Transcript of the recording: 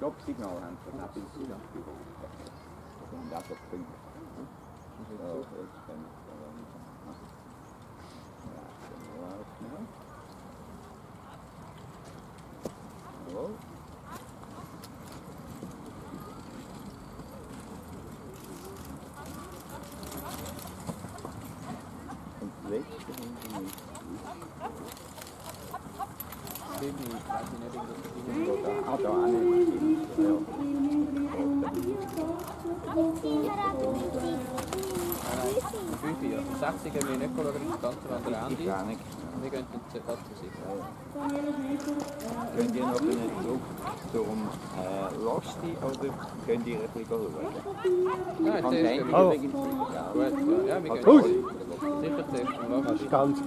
Stoppsignal haben sie das auch bis zu Und auch das Punkt. Ja, jetzt können wir es aber nicht machen. Ja, dann läuft schnell. Jawohl. Und das letzte hinten ist Baby, ich weiß nicht, ob das Ding da, ah, da auch nicht. Ja. Um 5 Uhr. Um 6 Uhr gehen wir nicht schauen, das ist ganz an der Ich Ende. auch nicht. Wir gehen Gott zu sich. Könnt ihr noch einen Zug zum äh, Losti oder könnt ihr ein bisschen schauen? Nein, übrigens nicht. Ja. Ja, wir gehen sicher Das ist ganz.